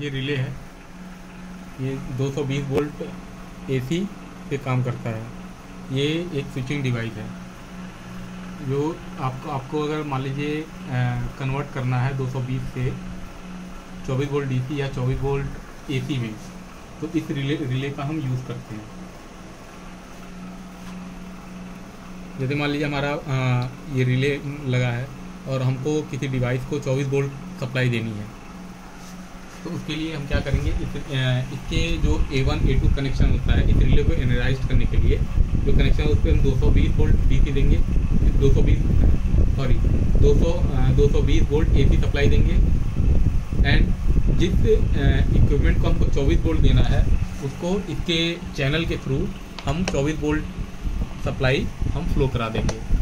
ये रिले है। ये 220 वोल्ट एसी पे काम करता है। ये एक स्विचिंग डिवाइस है। जो आपको आपको अगर मान लीजिए कन्वर्ट करना है 220 से 24 वोल्ट डीसी या 24 वोल्ट एसी में तो इस रिले रिले का हम यूज़ करते हैं। जैसे मान लीजिए हमारा आ, ये रिले लगा है और हमको किसी डिवाइस को 24 वोल्ट सप्लाई देनी है। तो उसके लिए हम क्या करेंगे, इस इसके जो A one A two connection होता है, इस रिले को एनराइज करने के लिए, जो कनेक्शन है उस पर हम 220 वोल्ट डीसी देंगे 220 सॉरी 200 220 वोल्ट एसी सप्लाई देंगे एंड जिस इक्विपमेंट को हमको 24 वोल्ट देना है, उसको इसके चैनल के थ्रू हम 24 वोल्ट सप्लाई हम फ्लो करा देंगे।